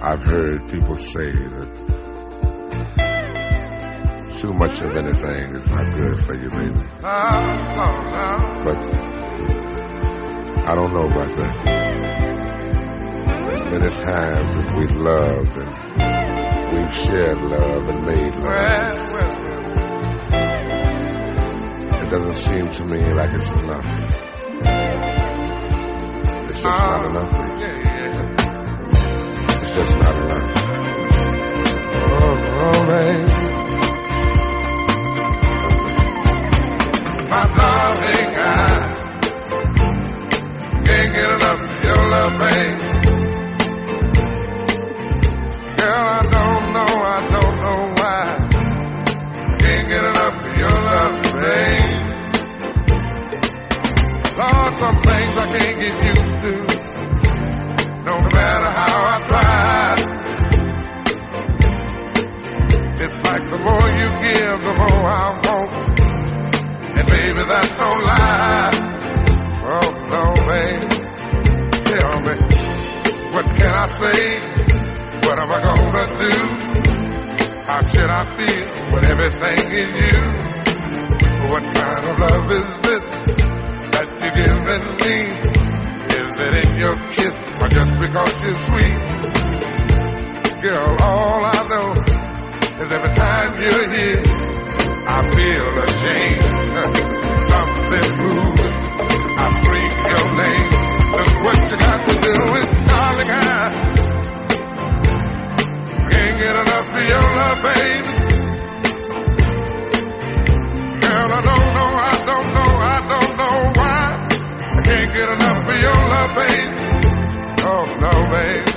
I've heard people say that too much of anything is not good for you, baby. But I don't know about that. There's many times that we've loved and we've shared love and made love. It doesn't seem to me like it's enough. It's just not enough, baby. Just not enough. Oh, oh, give, the more I want. And baby, that's no lie. Oh no, baby. Tell me, what can I say? What am I gonna do? How should I feel when everything is you? What kind of love is this that you're giving me? Is it in your kiss or just because you're sweet? Girl, all I know is every time you're here, can't get enough of your love, baby. Oh no, baby.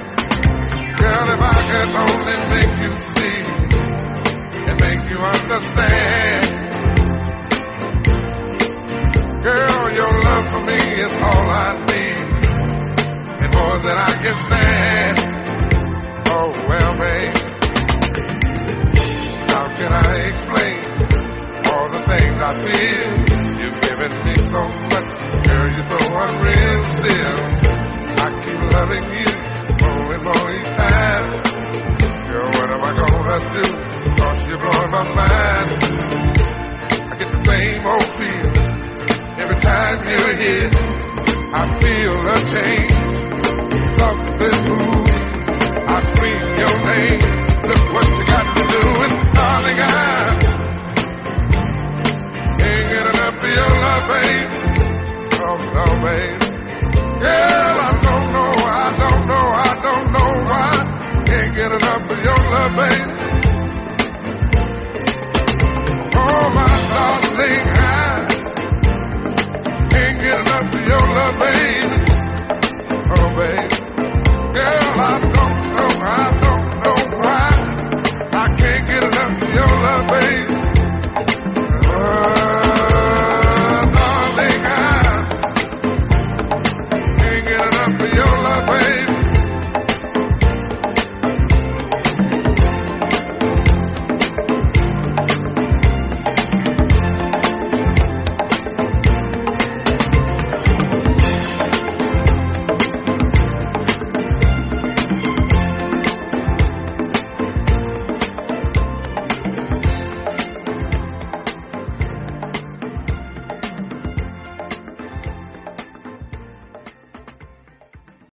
Girl, if I could only make you see and make you understand. Girl, your love for me is all I need, and more than I can stand. Oh well, babe, how can I explain all the things I feel? You've given me so so unreal still. I keep loving you more and more each time. Girl, what am I gonna do? Cause you're blowing my mind. I get the same old feel every time you're here. I feel a change. Something's